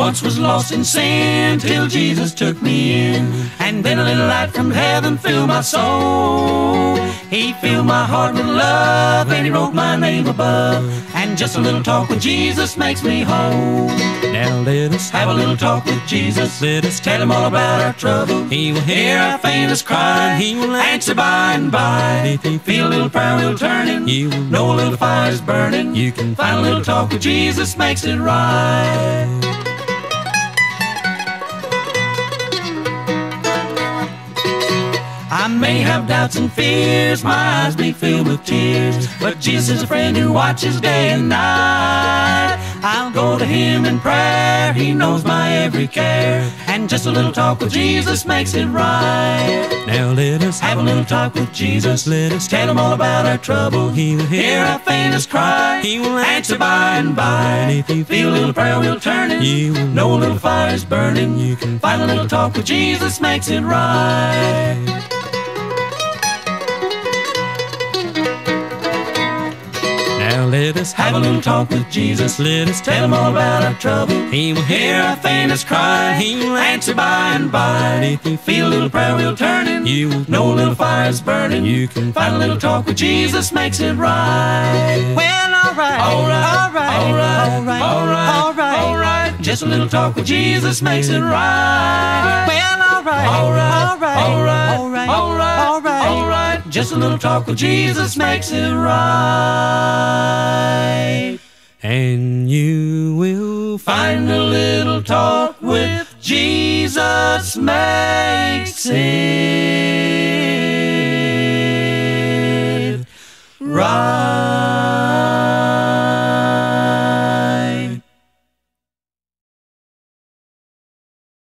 once was lost in sin till Jesus took me in. And then a little light from heaven filled my soul. He filled my heart with love and he wrote my name above. And just a little talk with Jesus makes me whole. Now let us Have a little talk with Jesus. Let us Tell him all about our trouble. He will hear our faintest cry. He will answer by and by. If he Feel a little prayer wheel turning. You will know a little fire is burning. You can Find a little talk with Jesus makes it right. May have doubts and fears, my eyes may fill with tears, but Jesus is a friend who watches day and night. I'll go to him in prayer, he knows my every care, and just a little talk with Jesus makes it right. Now let us Have a little talk with Jesus, Let us tell him all about our trouble. He will Hear our faintest cry, He will answer by and by. And if you Feel a little prayer wheel turning, You will know a little fire is burning. You can Find a little talk with Jesus makes it right. Let us Have a little talk with Jesus. Let us Tell him all about our trouble. He will Hear our faintest cry. He will answer by and by. if you Feel a little prayer wheel turning. You will know a little fire's burning. You can Find a little talk with Jesus makes it right. Well, alright, Alright, alright, alright, alright, alright, alright. alright. Just a little talk with Jesus makes it right. Well, alright, Alright, alright, alright, alright, alright, alright. Just a little talk with Jesus makes it right. And you will Find a little talk with Jesus makes it